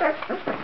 Mr.